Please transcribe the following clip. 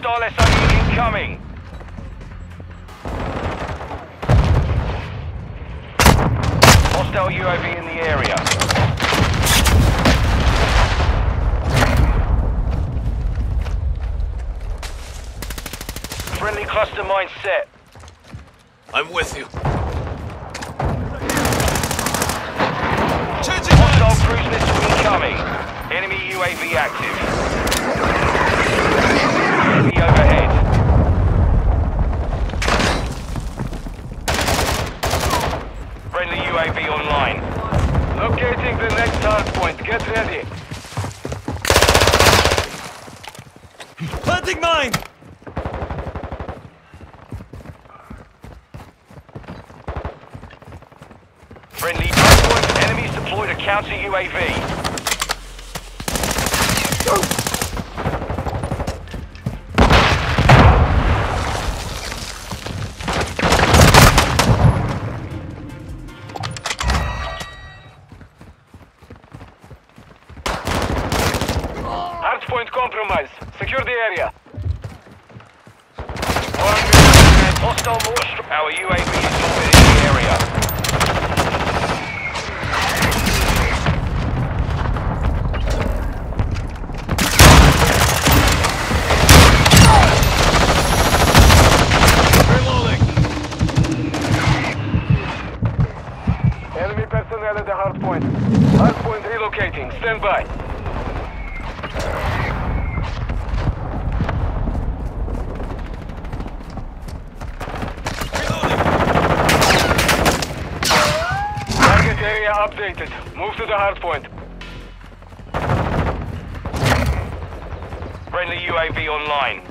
Hostile SOE incoming. Hostile UAV in the area. Friendly cluster mine set. I'm with you. Hostile cruise missile incoming. Enemy UAV active. Enemy overhead. Friendly UAV online. Locating the next hard point. Get ready. Planting mine! Friendly hardpoint. Enemies deployed a counter UAV. Hardpoint compromised. Secure the area. Hostile more. Our UAV is in the area. Reloading! Enemy personnel at the hard point. Hard point relocating. Stand by. Reloading! Target area updated. Move to the hard point. Friendly UAV online.